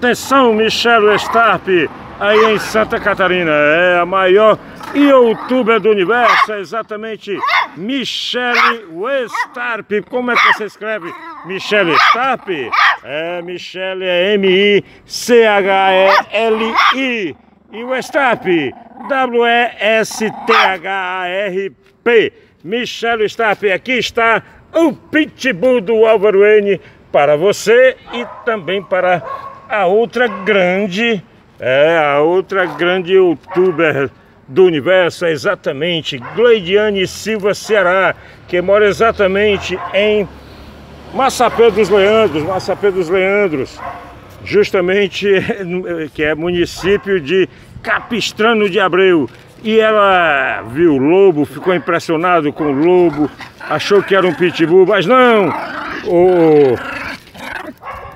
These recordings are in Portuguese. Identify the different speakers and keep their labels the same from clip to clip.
Speaker 1: Atenção, Michel Starp, aí em Santa Catarina. É a maior youtuber do universo, é exatamente Michele Starp. Como é que você escreve Michele Starp? É, Michele é M-I-C-H-E-L-I. E o Starp, W-E-S-T-H-A-R-P. Michele Starp, aqui está o Pitbull do Álvaro N para você e também para a outra grande, é, a outra grande youtuber do universo é exatamente Gleidiane Silva Ceará, que mora exatamente em Massapé dos Leandros, Massapé dos Leandros, justamente que é município de Capistrano de Abreu. E ela viu o lobo, ficou impressionado com o lobo, achou que era um pitbull, mas não! O,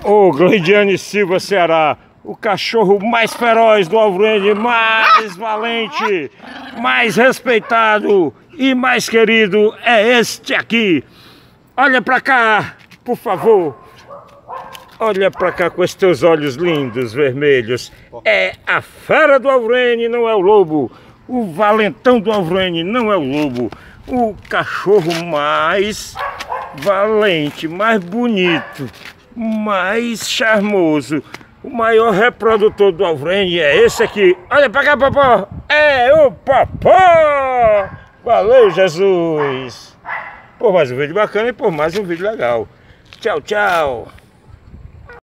Speaker 1: o Gleidiane Silva Ceará, o cachorro mais feroz do Alvrene, mais valente, mais respeitado e mais querido é este aqui. Olha pra cá, por favor. Olha pra cá com esses teus olhos lindos, vermelhos. É a fera do Alvrene, não é o lobo. O valentão do Alvrene não é o lobo. O cachorro mais valente, mais bonito, mais charmoso. O maior reprodutor do Alvrene é esse aqui. Olha pra cá, papá. É o papá. Valeu, Jesus. Por mais um vídeo bacana e por mais um vídeo legal. Tchau, tchau.